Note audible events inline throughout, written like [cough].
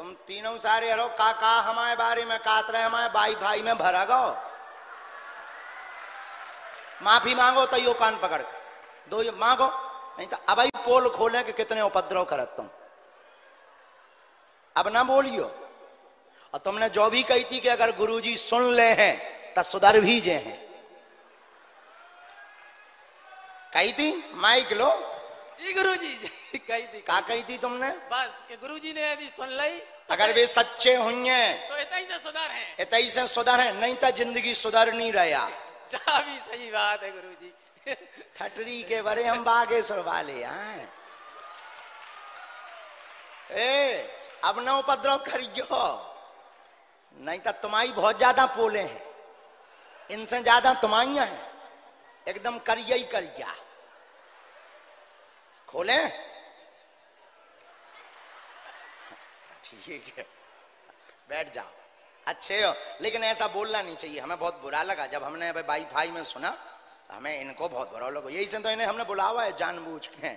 तुम तीनों सारे हरो का का हमारे बारे में कात रहे, हमारे भाई भाई में भरा गो। माफ़ी मांगो तो यो कान पकड़। दो ये मांगो, नहीं तो अब पोल खोले कि कितने उपद्रव करत तुम। अब ना बोलियो। और तुमने जो भी कही थी कि अगर गुरुजी सुन ले हैं तो सुधर भी जे हैं। कही थी, माइक लो। जी गुरु जी कही थी का कही थी तुमने? बस कि गुरु जी ने यदि सुन ली तो अगर वे सच्चे हुए तो इतना से सुधार है। इतई से सुधर है नहीं तो ज़िंदगी सुधर नहीं रहा। भी सही बात है गुरु जी ठटरी के बरे हम बागेश्वर वाले हैं। ए अब न उपद्रव करियो। नहीं तो तुम्हारी बहुत ज़्यादा पोले हैं। इनसे ज़्यादा तुम्हारिया हैं। एकदम करिया ही करिया। खोले। ठीक है। बैठ जाओ। अच्छे हो। लेकिन ऐसा बोलना नहीं चाहिए। हमें बहुत बुरा लगा। जब हमने अभी बाई भाई में सुना तो हमें इनको बहुत बुरा लगा। यही से तो इन्हें हमने बुलावा है जानबूझ के।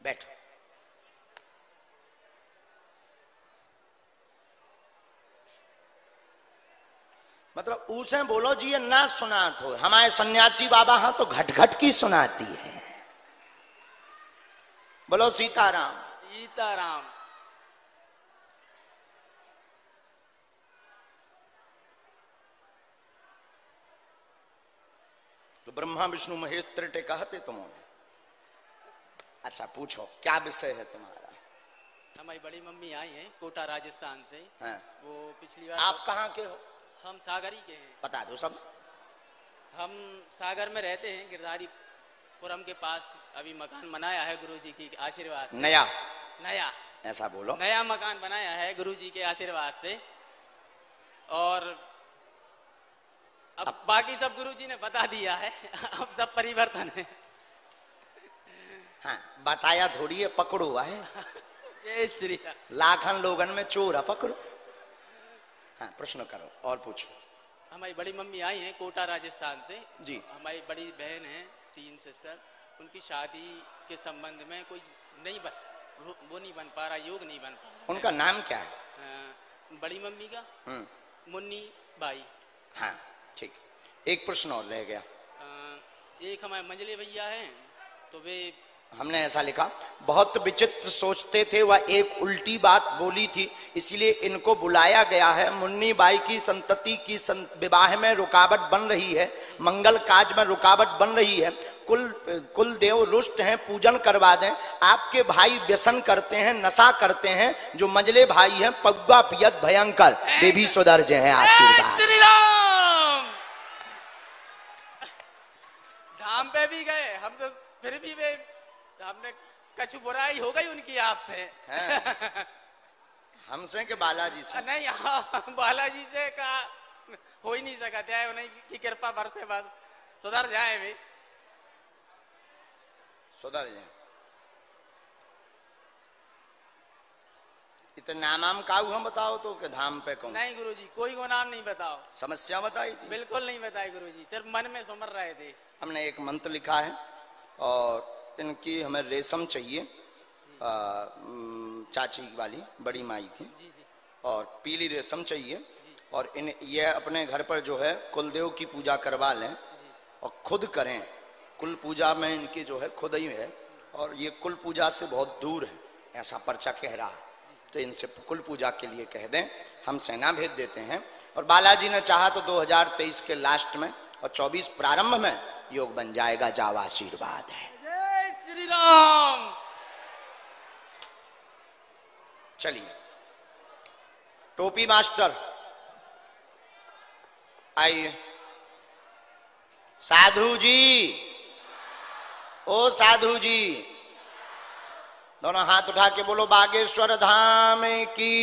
बैठो। मतलब उसे बोलो, जी, ये ना सुना तो हमारे सन्यासी बाबा हाँ तो घट घट की सुनाती है। बोलो सीताराम। सीताराम। तो ब्रह्मा विष्णु महेश त्रिटे कहते तुम अच्छा पूछो क्या विषय है तुम्हारा? हमारी बड़ी मम्मी आई है कोटा राजस्थान से। हाँ। वो पिछली बार आप कहाँ के हो? हम सागर ही के हैं। बता दो सब। हम सागर में रहते हैं गिरधारीपुरम के पास अभी मकान बनाया है गुरु जी की आशीर्वाद नया। नया। ऐसा बोलो। नया मकान बनाया है गुरु जी के आशीर्वाद से। और अब अब बाकी सब गुरु जी ने बता दिया है। [laughs] अब सब परिवर्तन है। हाँ बताया थोड़ी है पकड़ो है [laughs] लाखन लोगन में चोर है पकड़ो। हाँ प्रश्न करो और पूछो। हमारी बड़ी मम्मी आई हैं कोटा राजस्थान से। जी। हमारी बड़ी बहन है। तीन सिस्टर उनकी शादी के संबंध में कोई नहीं बन वो नहीं बन पा रहा योग नहीं बन पा उनका नाम क्या है? बड़ी मम्मी का हम्म। मुन्नी भाई हाँ ठीक। एक प्रश्न और रह गया। एक हमारे मंजले भैया हैं तो वे हमने ऐसा लिखा बहुत विचित्र सोचते थे वह एक उल्टी बात बोली थी इसलिए इनको बुलाया गया है। मुन्नी बाई की संतति की विवाह में रुकावट बन रही है मंगल काज में रुकावट बन रही है। कुल कुल देव रुष्ट हैं पूजन करवा दें। आपके भाई व्यसन करते हैं नशा करते हैं जो मंजले भाई हैं पग्गा पियत भयंकर। वे भी सुधर हैं आशीर्वाद। धाम पे भी गए हम तो फिर भी वे हमने कछु बुराई हो गई उनकी आपसे? [laughs] हमसे के बालाजी से? नहीं हाँ, बालाजी से का हो ही नहीं सका। चाहे उन्हीं की कृपा बरसे बस। सुधर जाए भी। सुधर जाए। इतने नाम काऊ हम बताओ तो के धाम पे कौन? नहीं गुरुजी कोई को नाम नहीं बताओ। समस्या बताई थी। बिल्कुल नहीं बताए गुरुजी। सिर्फ़ मन में सुमर रहे थे। हमने एक मंत्र लिखा है और इनकी हमें रेशम चाहिए आ, चाची वाली बड़ी माई की। और पीली रेशम चाहिए और इन ये अपने घर पर जो है कुलदेव की पूजा करवा लें और खुद करें। कुल पूजा में इनकी जो है खुद ही है और ये कुल पूजा से बहुत दूर है ऐसा पर्चा कह रहा है। तो इनसे कुल पूजा के लिए कह दें हम सेना भेज देते हैं। और बालाजी ने चाहा तो 2023 के लास्ट में और 24 प्रारंभ में योग बन जाएगा जावा आशीर्वाद है। राम चलिए। टोपी मास्टर, आइए। साधु जी ओ साधु जी दोनों हाथ उठा के बोलो, बागेश्वर धाम की,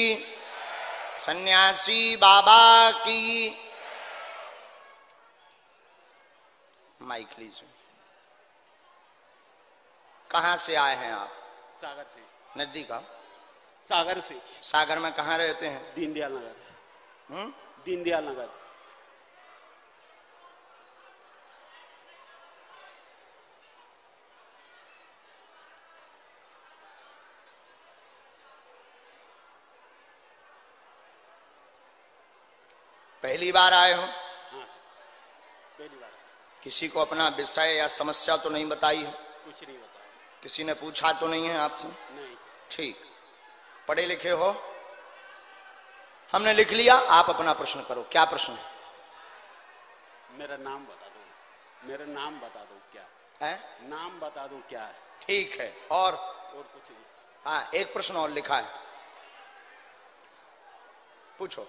सन्यासी बाबा की। माइक लीजिए। कहाँ से आए हैं आप? सागर से। नज़दीक आप? सागर से। सागर में कहा रहते हैं? दीनदयाल नगर। दीनदयाल नगर। पहली बार आए हो? हाँ, पहली बार। किसी को अपना विषय या समस्या तो नहीं बताई हो? कुछ नहीं किसी ने पूछा तो नहीं है आपसे? नहीं। ठीक। पढ़े लिखे हो? हमने लिख लिया आप अपना प्रश्न करो। क्या प्रश्न है? मेरा नाम बता दो। मेरा नाम बता दो क्या? है? नाम बता दो क्या है? ठीक है। और? और कुछ नहीं। हाँ एक प्रश्न और लिखा है। पूछो।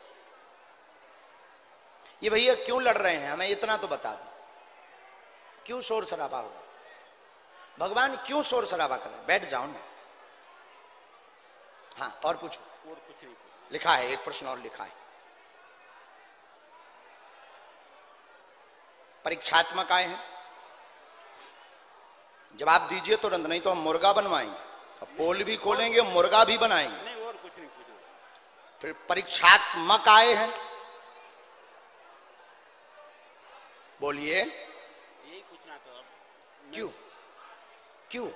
ये भैया क्यों लड़ रहे हैं? हमें इतना तो बता दो। क्यों शोर शराबा हो रहा है? भगवान क्यों शोर शराबा कर रहे बैठ जाओ ना। हाँ और पूछो। और कुछ नहीं लिखा है एक प्रश्न और लिखा है। परीक्षात्मक आए हैं। जवाब दीजिए तुरंत नहीं तो हम मुर्गा बनवाएँगे। और पोल भी खोलेंगे मुर्गा भी बनाएँगे। नहीं और कुछ नहीं पूछना फिर परीक्षात्मक आए हैं। बोलिए। यही पूछना तो अब क्यों? क्यों?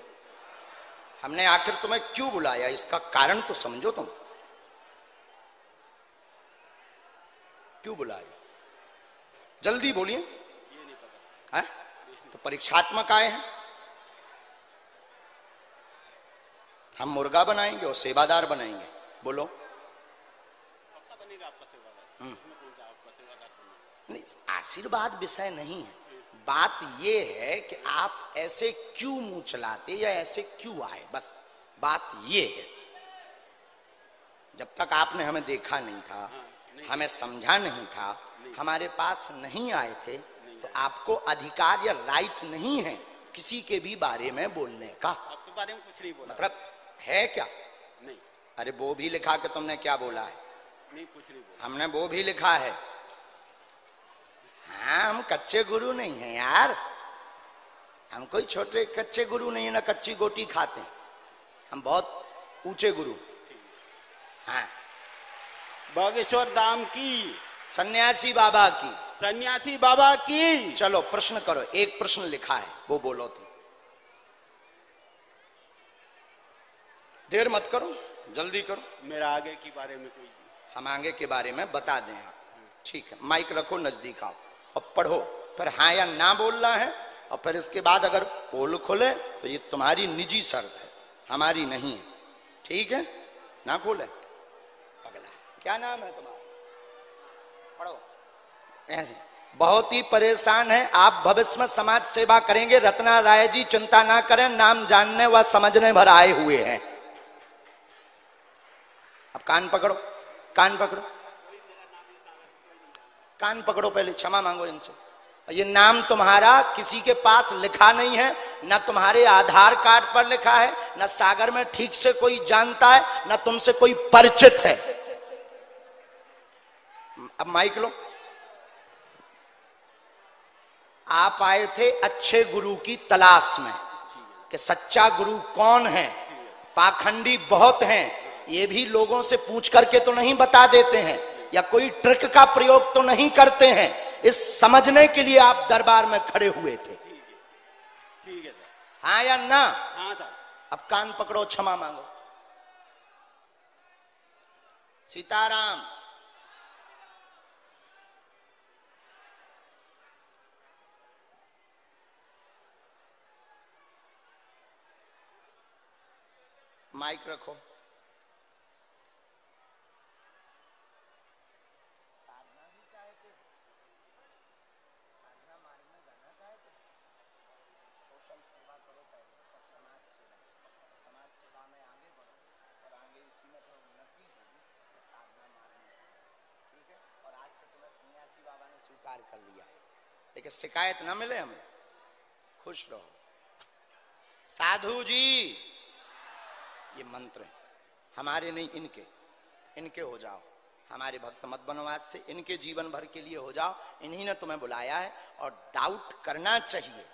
हमने आखिर तुम्हें क्यों बुलाया? इसका कारण तो समझो तुम। क्यों बुलाया? जल्दी बोलिए। है? तो परीक्षात्मक आए हैं। हम मुर्गा बनाएँगे और सेवादार बनाएँगे। बोलो। बनेगा आपका सेवादार बनेगा? नहीं आशीर्वाद विषय नहीं है। बात यह है कि आप ऐसे क्यों मुँह चलाते या ऐसे क्यों आए? बस बात ये है। जब तक आपने हमें देखा नहीं था नहीं। हमें समझा नहीं था नहीं। हमारे पास नहीं आए थे नहीं। तो आपको अधिकार या राइट नहीं है किसी के भी बारे में बोलने का। तो बारे में कुछ नहीं बोला। मतलब है क्या? नहीं। अरे वो भी लिखा के तुमने क्या बोला है? नहीं कुछ नहीं बोला। हमने वो भी लिखा है। हाँ हम कच्चे गुरु नहीं हैं यार। हम कोई छोटे कच्चे गुरु नहीं है ना कच्ची गोटी खाते हैं। हम बहुत ऊँचे गुरु हाँ। बागेश्वर धाम की। सन्यासी बाबा की। सन्यासी बाबा की। चलो प्रश्न करो। एक प्रश्न लिखा है वो बोलो तुम। देर मत करो जल्दी करो। मेरा आगे के बारे में कोई हम आगे के बारे में बता दें। ठीक है माइक रखो नज़दीक आओ। और पढ़ो। फिर हाँ या ना बोलना है, और फिर इसके बाद अगर पोल खोले तो ये तुम्हारी निजी शर्त है, हमारी नहीं है। ठीक है? ना खोले? अगला क्या नाम है तुम्हारा? पढ़ो। ऐसे। बहुत ही परेशान है। आप भविष्य में समाज सेवा करेंगे, रत्ना राय जी चिंता ना करें, नाम जानने व समझने भर आए हुए हैं। अब कान पकड़ो कान पकड़ो। कान पकड़ो पहले, क्षमा मांगो इनसे। ये नाम तुम्हारा किसी के पास लिखा नहीं है, ना तुम्हारे आधार कार्ड पर लिखा है, ना सागर में ठीक से कोई जानता है, ना तुमसे कोई परिचित है। अब माइक लो। आप आए थे अच्छे गुरु की तलाश में, कि सच्चा गुरु कौन है? पाखंडी बहुत हैं, ये भी लोगों से पूछ करके तो नहीं बता देते हैं। या कोई ट्रिक का प्रयोग तो नहीं करते हैं इस समझने के लिए आप दरबार में खड़े हुए थे। ठीक है। हाँ या ना? हाँ सर। अब कान पकड़ो क्षमा मांगो। सीताराम। माइक रखो। स्वीकार कर लिया। लेकिन शिकायत ना मिले हमें। खुश रहो। साधु जी, ये मंत्र है। हमारे नहीं, इनके। इनके हो जाओ। हमारे भक्त मत बनवास से। इनके जीवन भर के लिए हो जाओ। इन्हीं ने तुम्हें बुलाया है और डाउट करना चाहिए।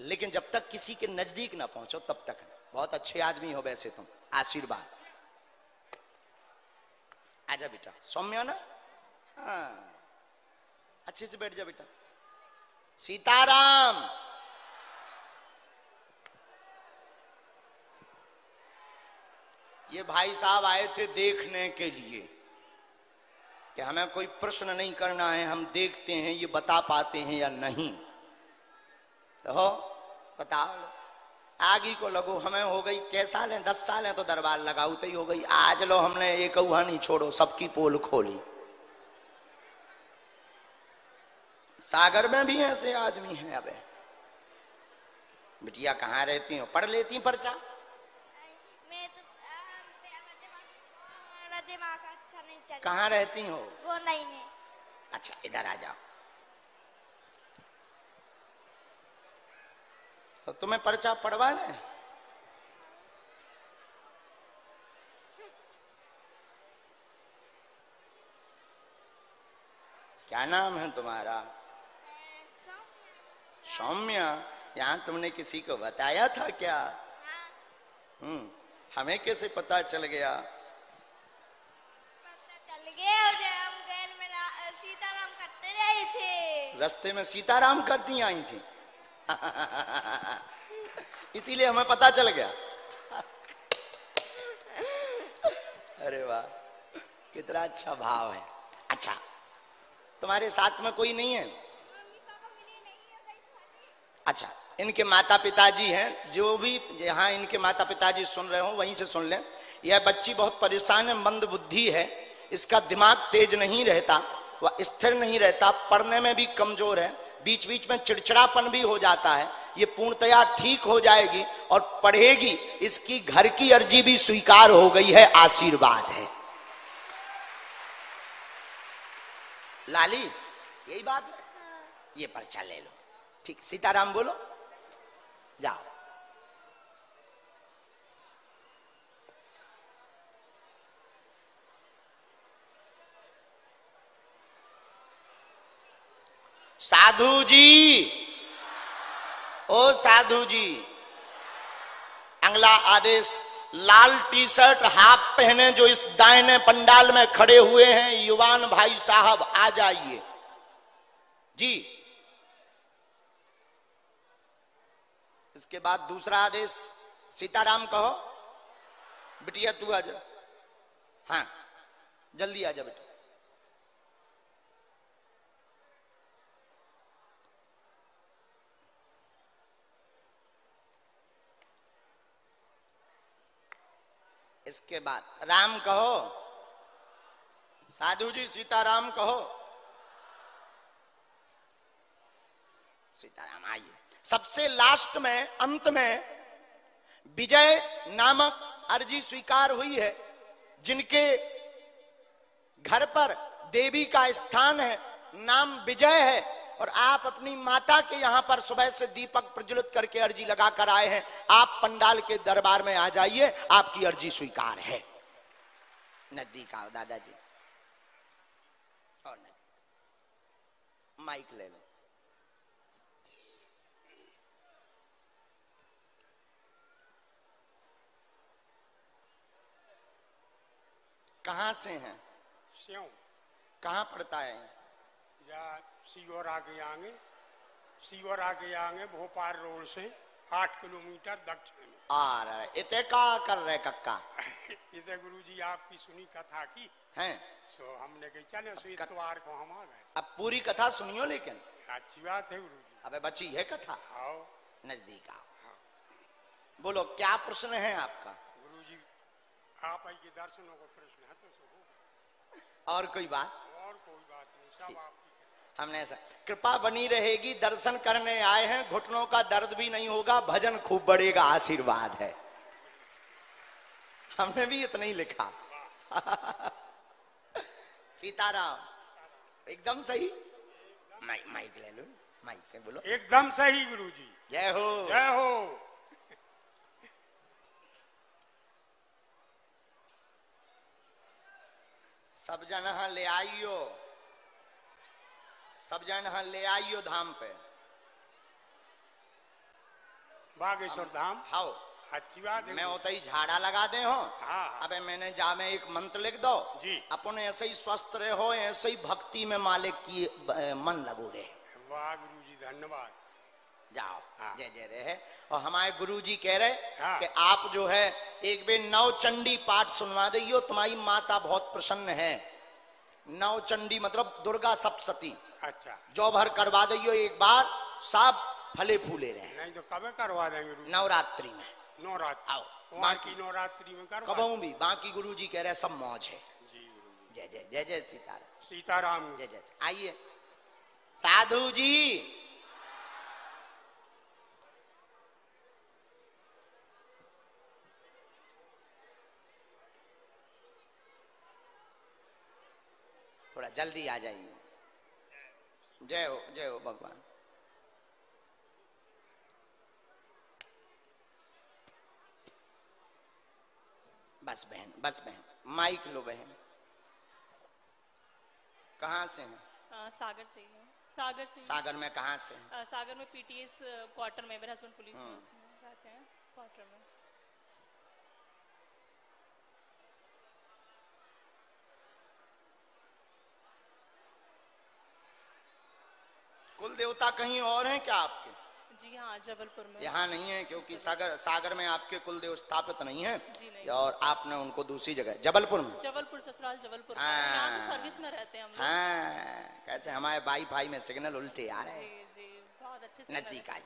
लेकिन जब तक किसी के नज़दीक ना पहुंचो, तब तक नहीं बहुत अच्छे आदमी हो वैसे तुम। आशीर्वाद। आजा बेटा। सौम्य ना? हाँ। अच्छे से बैठ जा बेटा। सीताराम। ये भाई साहब आए थे देखने के लिए। कि हमें कोई प्रश्न नहीं करना है, हम देखते हैं, ये बता पाते हैं या नहीं। तो हो बताओ। आगे को लगो, हमें हो गई कै साल है, दस साल है तो दरबार लगाऊ तो ही हो गई। आज लो हमने, एक नहीं छोड़ो, सबकी पोल खोली। सागर में भी ऐसे आदमी हैं अबे। बिटिया कहाँ रहती हो? पढ़ लेती हैं पर्चा? तो अच्छा कहाँ रहती हो? गोंदई में। अच्छा इधर आ जाओ। तो तुम्हें पर्चा पढ़वा ले क्या नाम है तुम्हारा? सौम्या यहाँ तुमने किसी को बताया था क्या? हम्म हमें कैसे पता चल गया? पता चल गया और हम गैर में सीताराम करते रहे थे। रास्ते में सीताराम करती आई थी। इसीलिए हमें पता चल गया। अरे वाह कितना अच्छा भाव है। अच्छा तुम्हारे साथ में कोई नहीं है मम्मी पापा मिले नहीं हो गई खाली अच्छा इनके माता पिताजी हैं, जो भी, जहाँ इनके माता पिताजी सुन रहे हो, वहीं से सुन लें। यह बच्ची बहुत परेशान है, मंद बुद्धि है, इसका दिमाग तेज नहीं रहता, वह स्थिर नहीं रहता, पढ़ने में भी कमज़ोर है बीच बीच में चिड़चिड़ापन भी हो जाता है, ये पूर्णतया ठीक हो जाएगी और पढ़ेगी, इसकी घर की अर्जी भी स्वीकार हो गई है, आशीर्वाद है। लाली, यही बात है? ये पर्चा ले लो। ठीक, सीताराम बोलो। जाओ। साधु जी। ओ साधु जी, अगला आदेश, लाल टी शर्ट हाफ़ पहने जो इस दाहिने पंडाल में खड़े हुए हैं, युवान भाई साहब, आ जाइए। जी। इसके बाद दूसरा आदेश, सीताराम कहो, बिटिया तू आ जा। हाँ जल्दी आ जा बेटा। इसके बाद, राम कहो, साधु जी सीताराम कहो। सीताराम, आइए। सबसे लास्ट में, अंत में विजय नामक अर्जी स्वीकार हुई है, जिनके घर पर देवी का स्थान है, नाम विजय है, और आप अपनी माता के यहाँ पर सुबह से दीपक प्रज्वलित करके अर्जी लगा कर आए हैं। आप पंडाल के दरबार में आ जाइए, आपकी अर्जी स्वीकार है। नज़दीक आओ दादाजी। और माइक ले लो। कहाँ से हैं? स्यों कहाँ पड़ता है? या सीवर आगे आगे सीवर आगे आगे भोपाल रोड से आठ किलोमीटर दक्षिण। में आ रहा है। इते का कर रहे कक्का? [laughs] इधर गुरु जी आपकी सुनी कथा की? है। सो हमने कही चले सो इतवार को हम आ गए। अब पूरी कथा सुनियो लेकिन? अच्छी बात है गुरु जी अब बची है कथा? आओ। नज़दीक आओ। बोलो क्या प्रश्न है आपका? आप के दर्शनों को प्रश्न है तो सो होगा और कोई बात? और कोई बात नहीं सब आपकी हमने ऐसा कृपा बनी रहेगी दर्शन करने आए हैं घुटनों का दर्द भी नहीं होगा भजन खूब बढ़ेगा आशीर्वाद है। हमने भी इतना ही लिखा। [laughs] सीताराम एकदम सही? माइक माइक ले लो माइक से बोलो। एकदम सही गुरु जी जय हो। जय हो। सब जन ले आइयो। सब जन ले आइयो धाम पे। बागेश्वर धाम? हाओ। अच्छी बात है। मैं होता ही झाड़ा लगा दे हो। हाँ। अबे मैंने जा में एक मंत्र लिख दो। जी। अपन ऐसे ही स्वस्थ रहे हो ऐसे ही भक्ति में मालिक की मन लगो रहे। वाह गुरु जी धन्यवाद। जाओ। हाँ। जय जय रहे और हमारे गुरु जी कह रहे हाँ। कि आप जो है एक बे नव चंडी पाठ सुनवा दियो तुम्हारी माता बहुत प्रसन्न है। नव चंडी मतलब दुर्गा सप्तती अच्छा। जो भर करवा दियो एक बार सब फले फूले रहे। नहीं तो कब करवा देंगे नवरात्रि में। नवरात्रि। आओ, बाकी- नवरात्रि में कबहू भी बाकी गुरु जी कह रहे सब मौज है। जय जय जय जय सीताराम। सीताराम। जय जय। आइए। साधु जी थोड़ा जल्दी आ जाइए। जय हो जय हो भगवान। बस बहन बस बहन माइक लो बहन। कहाँ से हैं? अ, सागर से ही है। सागर से सागर में कहाँ से हैं? सागर में पीटीएस क्वार्टर में मेरे हस्बैंड पुलिस में रहते हैं क्वार्टर में कुल देवता कहीं और हैं क्या आपके? जी हाँ जबलपुर में। यहाँ नहीं है क्योंकि सागर सागर में आपके कुल देव स्थापित नहीं है। जी नहीं। और आपने उनको दूसरी जगह जबलपुर में? जबलपुर ससुराल जबलपुर। में। हाँ। तो सर्विस में रहते हैं हम लोग। हाँ कैसे हमारे बाई भाई में सिग्नल उल्टे आ रहे हैं। नज़दीक आइए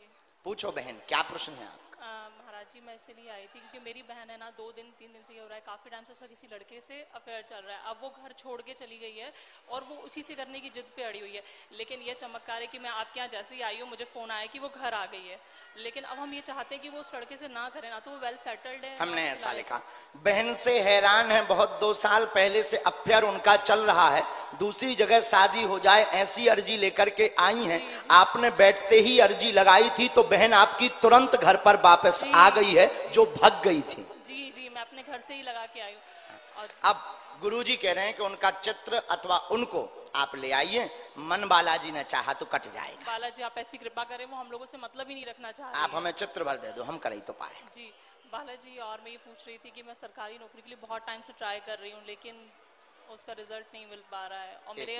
जी पूछो बहन क्या प्रश्न है आपका? अ, महाराज जी मैं इसलिए आई थी क्योंकि मेरी बहन है ना दो दिन तीन दिन से ये हो रहा है। काफ़ी टाइम से उसका किसी लड़के से अफेयर चल रहा है। अब वो घर छोड़ के चली गई है और वो उसी से करने की जिद पे अड़ी हुई है। लेकिन ये चमत्कार है कि मैं आपके यहाँ जैसे ही आई हूँ मुझे फ़ोन आया कि वो घर आ गई है। लेकिन अब हम ये चाहते हैं कि वो उस लड़के से ना करें ना तो वो वेल सेटल्ड है हमने ऐसा लिखा बहन से हैरान है बहुत दो साल पहले से अफेयर उनका चल रहा है। दूसरी जगह शादी हो जाए ऐसी अर्जी लेकर के आई हैं। आपने बैठते ही अर्जी लगाई थी तो बहन आपकी तुरंत घर पर वापस आ गई है जो भग गई थी। जी जी मैं अपने घर से ही लगा के आई हूँ। और अब गुरुजी कह रहे हैं कि उनका चित्र अथवा उनको आप ले आइए। मन बालाजी ने चाहा तो कट जाएगा। बालाजी आप ऐसी कृपा करें वो हम लोगों से मतलब ही नहीं रखना चाहते आप हमें चित्र भर दे दो हम कर ही तो पाए। जी बालाजी और मैं ये पूछ रही थी कि मैं सरकारी नौकरी के लिए बहुत टाइम से ट्राई कर रही हूँ लेकिन उसका रिज़ल्ट नहीं मिल पा रहा है। और मेरे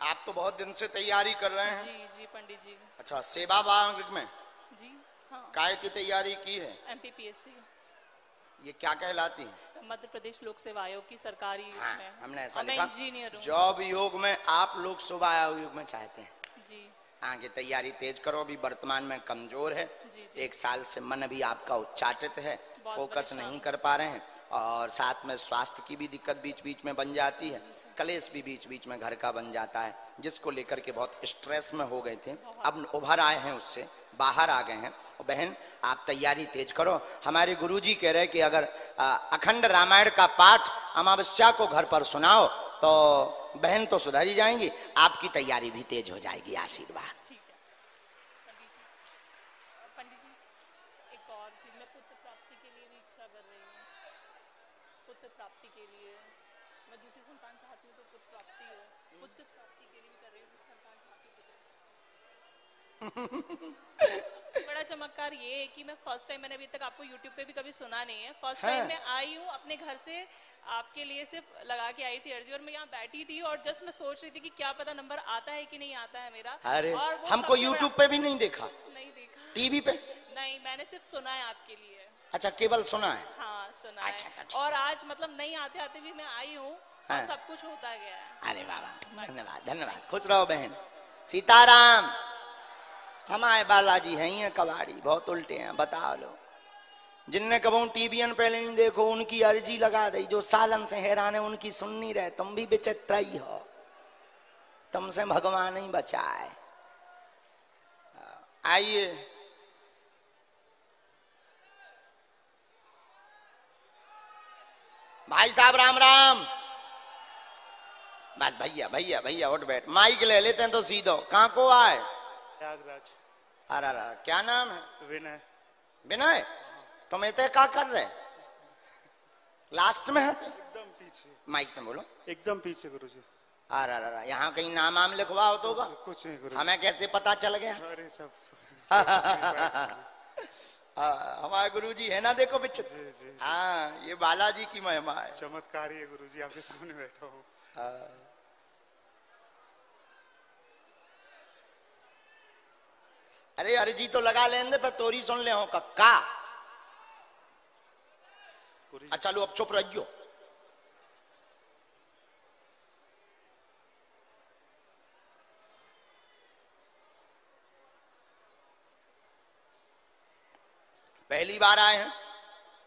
आप तो बहुत दिन से तैयारी कर रहे हैं। जी जी पंडित जी। अच्छा सेवा में? जी हाँ। काय की तैयारी की है? M P P S C ये क्या कहलाती है? मध्य प्रदेश लोक सेवा आयोग की सरकारी हाँ, हमने ऐसा लिखा इंजीनियर जॉब योग में आप लोग सुबह आयोग में चाहते हैं। जी। आगे तैयारी तेज करो अभी वर्तमान में कमज़ोर है। जी, जी। एक साल से मन भी आपका उच्चाटित है फोकस नहीं कर पा रहे हैं। और साथ में स्वास्थ्य की भी दिक्कत बीच बीच में बन जाती है। कलेश भी बीच बीच में घर का बन जाता है, जिसको लेकर के बहुत स्ट्रेस में हो गए थे। अब उभर आए हैं उससे, बाहर आ गए हैं। बहन, आप तैयारी तेज करो। हमारे गुरुजी कह रहे हैं कि अगर अखंड रामायण का पाठ अमावस्या को घर पर सुनाओ तो बहन तो सुधर ही जाएँगी। आपकी तैयारी भी तेज हो जाएगी, आशीर्वाद। पुत्र प्राप्ति के लिए। हूँ मैं दूसरी संतान चाहती हूँ तो पुत्र प्राप्ति हो। पुत्र प्राप्ति के लिए भी कर रही हूँ संतान चाहती हूँ बड़ा चमत्कार ये है कि मैं फ़र्स्ट टाइम मैंने अभी तक आपको यूट्यूब पे भी कभी सुना नहीं है। फ़र्स्ट हाँ। टाइम मैं आई हूँ अपने घर से आपके लिए सिर्फ़ लगा के आई थी अर्जी और मैं यहाँ बैठी थी और जस्ट मैं सोच रही थी कि क्या पता नंबर आता है कि नहीं आता है मेरा। अरे और हमको यूट्यूब पे भी नहीं देखा। नहीं देखा। टीवी पे? नहीं मैंने सिर्फ़ सुना है आपके लिए। अच्छा केवल सुना है। हाँ सुना अच्छा, है अच्छा। और आज मतलब नहीं आते आते भी मैं आई हूँ हाँ। सब कुछ होता गया अरे बाबा धन्यवाद धन्यवाद। खुश रहो बहन। सीताराम हमारे बालाजी हैं ही कबाड़ी बहुत उल्टे हैं बताओ लो। जिनने कबू टीवीएन पहले नहीं देखो उनकी अर्जी लगा दी जो सालन से हैरान है उनकी सुननी रहे। तुम भी विचित्र ही। हो तुमसे भगवान ही। बचाए आइए। भाई साहब राम राम। बस भैया भैया भैया उठ बैठ। माइक ले लेते हैं तो सीधो। कहाँ को आए? त्यागराज। अरे अरे क्या नाम है? विनय। विनय तुम इतने क्या कर रहे लास्ट में है? एकदम पीछे। माइक से बोलो। एकदम पीछे गुरु जी अरे अरे यहाँ कहीं नाम वाम लिखवा हो तो कुछ नहीं गुरु हमें कैसे पता चल गया? अरे सब [laughs] आ, हमारे गुरु जी है ना देखो बिच हाँ ये बालाजी की महिमा है। चमत्कार है गुरु जी आपके सामने बैठा हूँ। अरे अर्जी तो लगा लेंगे पर तोरी सुन ले हो कक्का। गुरु अच्छा लो अब चुप रहियो। पहली बार आए हैं?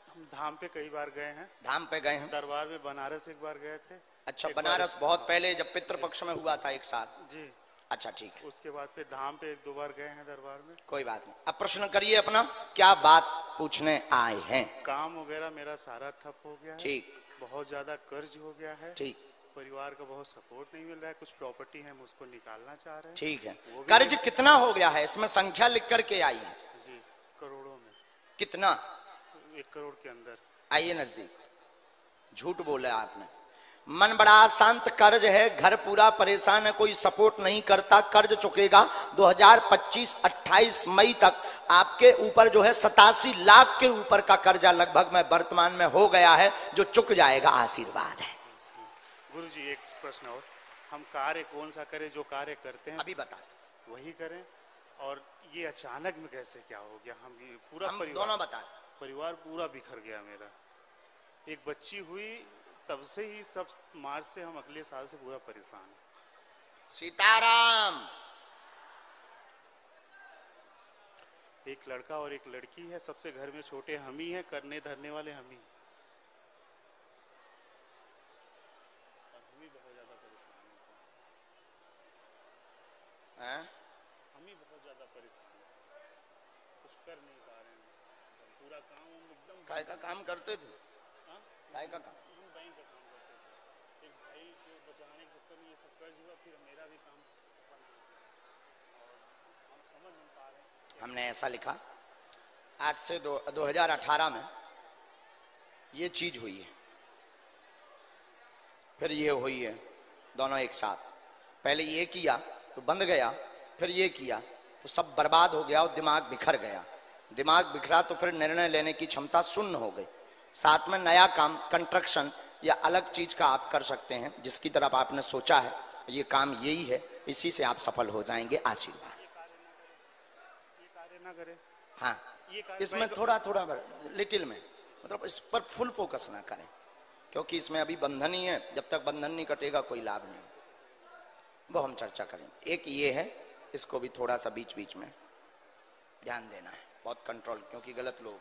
हम धाम पे कई बार गए हैं। धाम पे गए हैं? दरबार में बनारस एक बार गए थे। अच्छा बनारस बहुत पहले जब पितृपक्ष में हुआ था एक साल। जी। अच्छा ठीक। है उसके बाद फिर धाम पे एक दो बार गए हैं दरबार में। कोई बात नहीं। अब प्रश्न करिए अपना क्या बात पूछने आए हैं? काम वगैरह मेरा सारा ठप हो गया ठीक। बहुत ज़्यादा कर्ज हो गया है। ठीक। परिवार का बहुत सपोर्ट नहीं मिल रहा है। कुछ प्रॉपर्टी है उसको निकालना चाह रहे हैं। ठीक है। कर्ज कितना हो गया है? इसमें संख्या लिख करके आई है। जी करोड़ों में। कितना? एक करोड़ के अंदर। आइए नज़दीक। झूठ बोला आपने। मन बड़ा शांत कर्ज है घर पूरा परेशान है कोई सपोर्ट नहीं करता कर्ज चुकेगा। 2025-28 मई तक आपके ऊपर जो है सतासी लाख के ऊपर का कर्जा लगभग में वर्तमान में हो गया है जो चुक जाएगा आशीर्वाद है। गुरु जी एक प्रश्न और। हम कार्य कौन सा करें जो कार्य करते हैं? अभी बताते वही करें? और ये अचानक में कैसे क्या हो गया? हम पूरा हम परिवार दोनों बताए परिवार पूरा बिखर गया मेरा। एक बच्ची हुई तब से ही सब मार्च से हम अगले साल से पूरा परेशान सीताराम! एक लड़का और एक लड़की है सबसे घर में छोटे हम ही हैं करने धरने वाले हम ही हैं। और हम ही बहुत ज़्यादा परेशान हैं हैं? हम ही बहुत ज़्यादा परेशान हैं कुछ कर नहीं पा रहे हैं पूरा काम एकदम काय का काम करते थे? हाँ? काय का काम? हम बैंक का काम करते थे। एक भाई को बचाने के चक्कर में ये सब कर्ज हुआ फिर मेरा भी काम हम समझ नहीं पा रहे हमने ऐसा लिखा आज से दो 2018 में ये चीज़ हुई है। फिर ये हुई है दोनों एक साथ। पहले ये किया तो बंद गया फिर ये किया तो सब बर्बाद हो गया और दिमाग बिखर गया। दिमाग बिखरा तो फिर निर्णय लेने की क्षमता शून्य हो गई। साथ में नया काम कंस्ट्रक्शन या अलग चीज़ का आप कर सकते हैं, जिसकी तरफ़ आपने सोचा है। ये काम यही है, इसी से आप सफल हो जाएँगे, आशीर्वाद। हाँ इसमें थोड़ा थोड़ा लिटिल में मतलब इस पर फुल फोकस ना करें, क्योंकि इसमें अभी बंधन ही है, जब तक बंधन नहीं कटेगा, कोई लाभ नहीं। वो हम चर्चा करेंगे। एक ये है, इसको भी थोड़ा सा बीच बीच में ध्यान देना है। बहुत कंट्रोल क्योंकि गलत लोग।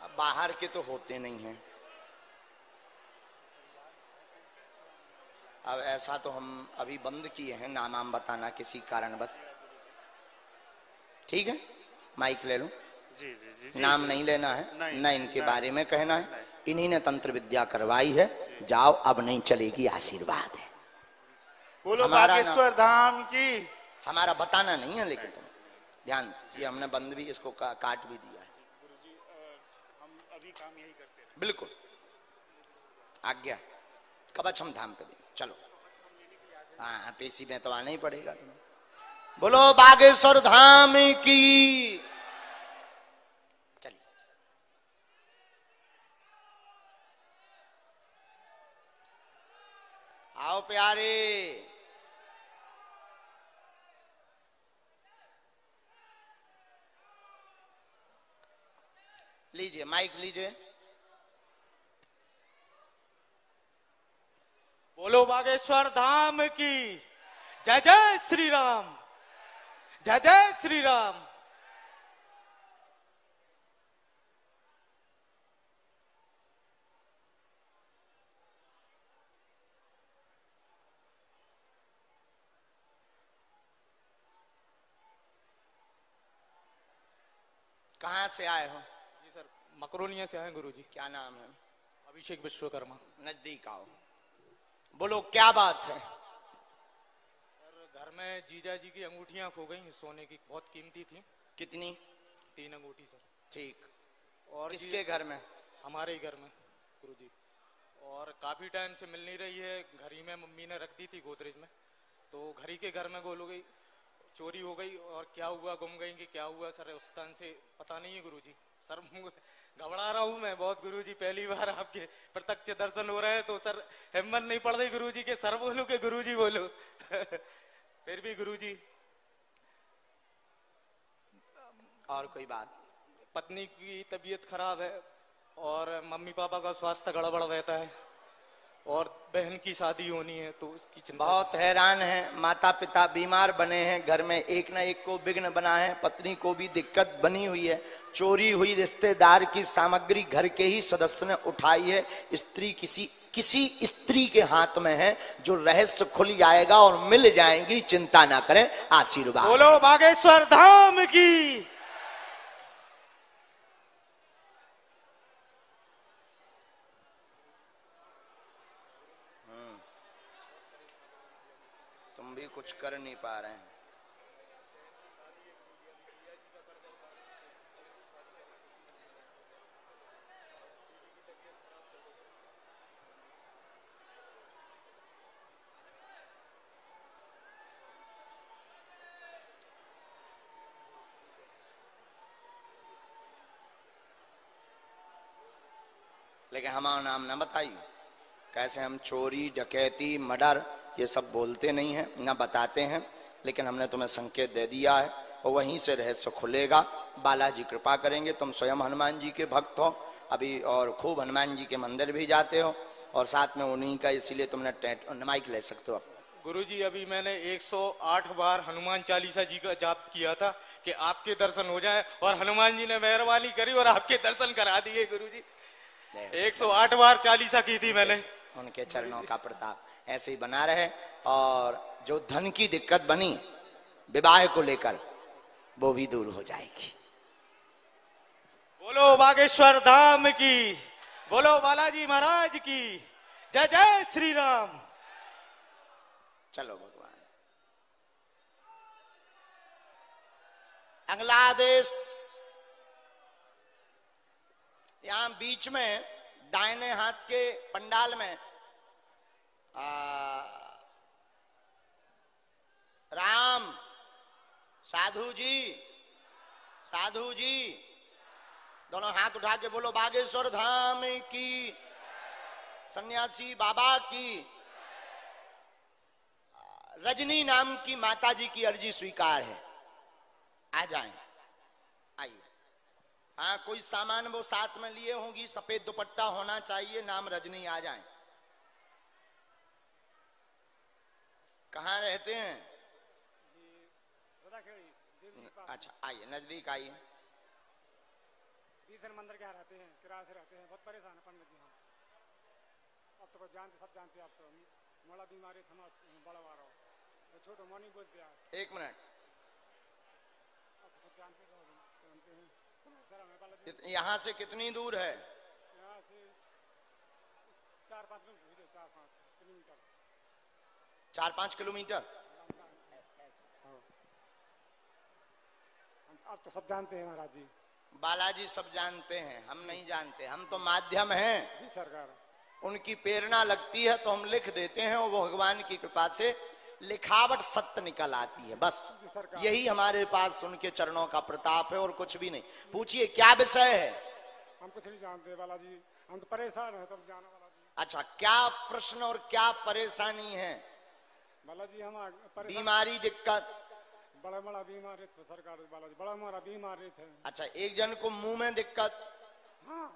अब बाहर के तो होते नहीं हैं। अब ऐसा तो हम अभी बंद किए हैं नाम आम बताना किसी कारण बस ठीक है? माइक ले लो? जी जी जी नाम नहीं लेना है नहीं, न इनके बारे में कहना है। इन्हीं ने तंत्र विद्या करवाई है जाओ अब नहीं चलेगी आशीर्वाद है। बोलो बागेश्वर धाम की। हमारा बताना नहीं है लेकिन तुम ध्यान से ये हमने बंद भी इसको का, काट भी दिया है। हम अभी काम यही करते हैं बिल्कुल। आज्ञा। कवच हम धाम पे देंगे चलो। हाँ हाँ पेशी में तो आना ही पड़ेगा तुम्हें। बोलो बागेश्वर धाम की चलिए प्यारे। लीजिए, माइक लीजिए। बोलो बागेश्वर धाम की। जय जय श्री राम जय जय श्री राम कहाँ से आए हो? जी सर मकरोनिया से आए गुरु जी क्या नाम है? अभिषेक विश्वकर्मा। नज़दीक आओ। बोलो क्या बात है? सर घर में जीजा जी की अंगूठियाँ खो गई सोने की बहुत कीमती थी। कितनी? तीन अंगूठी सर। ठीक। और किसके ये घर में? हमारे ही घर में गुरु जी और काफ़ी टाइम से मिल नहीं रही है घर ही में मम्मी ने रख दी थी गोदरेज में तो घर ही के घर में गोल हो गई। चोरी हो गई और क्या हुआ, गुम गई कि क्या हुआ सर? उस टाइम से पता नहीं है गुरु जी सर घबरा रहा हूँ मैं बहुत गुरु जी पहली बार आपके प्रत्यक्ष दर्शन हो रहे हैं तो सर हिम्मत नहीं पड़ रही गुरु जी के, सर बोलो के गुरु जी बोलो? [laughs] फिर भी गुरु जी और कोई बात? पत्नी की तबीयत खराब है और मम्मी पापा का स्वास्थ्य गड़बड़ रहता है। और बहन की शादी होनी है तो उसकी चिंता बहुत हैरान है। माता पिता बीमार बने हैं घर में एक ना एक को विघ्न बना है पत्नी को भी दिक्कत बनी हुई है। चोरी हुई रिश्तेदार की सामग्री घर के ही सदस्य ने उठाई है। स्त्री किसी किसी स्त्री के हाथ में है जो रहस्य खुल जाएगा और मिल जाएँगी चिंता ना करें। आशीर्वाद। बोलो बागेश्वर धाम की। तुम भी कुछ कर नहीं पा रहे हैं। लेकिन हमारा नाम ना बताइए। कैसे हम चोरी, डकैती, मर्डर ये सब बोलते नहीं हैं ना बताते हैं लेकिन हमने तुम्हें संकेत दे दिया है और वहीं से रहस्य खुलेगा। बालाजी कृपा करेंगे तुम स्वयं हनुमान जी के भक्त हो। अभी और खूब हनुमान जी के मंदिर भी जाते हो और साथ में उन्हीं का इसीलिए तुमने टेंट माइक ले सकते हो। गुरु जी अभी मैंने 108 बार हनुमान चालीसा जी का जाप किया था कि आपके दर्शन हो जाए और हनुमान जी ने मेहरबानी करी और आपके दर्शन करा दिए गुरु जी 108 बार चालीसा की थी मैंने। उनके चरणों का प्रताप। ऐसे ही बना रहे और जो धन की दिक्कत बनी विवाह को लेकर वो भी दूर हो जाएगी। बोलो बागेश्वर धाम की बोलो बालाजी महाराज की जय जय श्री राम चलो भगवान। अगला आदेश यहाँ बीच में दाहिने हाथ के पंडाल में आ, राम साधु जी साधु जी दोनों हाथ उठा के बोलो बागेश्वर धाम की सन्यासी बाबा की रजनी नाम की माता जी की अर्जी स्वीकार है। आ जाए। आइए। हाँ कोई सामान वो साथ में लिए होंगी सफ़ेद दुपट्टा होना चाहिए नाम रजनी आ जाएँ। कहाँ रहते हैं? अच्छा आइए नज़दीक आइए। बीसन मंदिर के यहाँ रहते हैं किराए से रहते हैं बहुत परेशान है पंडित जी हम अब तो जानते सब जानते आप तो। मोड़ा बीमारी थमा बड़ा वारा हो। तो छोटो मोनी बोलते हैं आप। एक मिनट। अब तो जानते जानते हैं। यहाँ से कितनी दूर है यहाँ से चार पाँच किलोमीटर हुई है, चार पाँच किलोमीटर चार पाँच किलोमीटर अब तो सब जानते हैं महाराज जी। बालाजी सब जानते हैं हम नहीं जानते। हम तो माध्यम हैं। जी सरकार। उनकी प्रेरणा लगती है तो हम लिख देते हैं और वो भगवान की कृपा से लिखावट सत्य निकल आती है बस। यही हमारे पास उनके चरणों का प्रताप है और कुछ भी नहीं। पूछिए क्या विषय है? हम कुछ नहीं जानते बालाजी। हम तो परेशान है तब जाना अच्छा क्या प्रश्न और क्या परेशानी है? बालाजी हम बीमारी दिक्कत। बड़ा बड़ा बीमार थे सरकार बालाजी बड़ा बीमार थे अच्छा एक जन को मुँह में दिक्कत? हाँ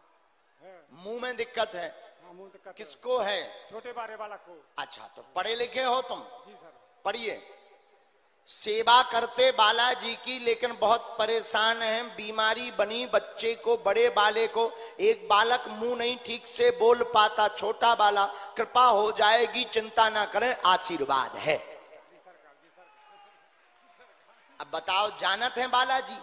मुँह में दिक्कत है? हाँ दिक्कत किसको है? छोटे बारे वाला को। अच्छा तो पढ़े लिखे हो तुम? जी सर। पढ़िए। सेवा करते बालाजी की, लेकिन बहुत परेशान हैं। बीमारी बनी बच्चे को, बड़े बाले को। एक बालक मुँह नहीं ठीक से बोल पाता, छोटा बाला। कृपा हो जाएगी, चिंता ना करें, आशीर्वाद है। अब बताओ, जानत है बालाजी?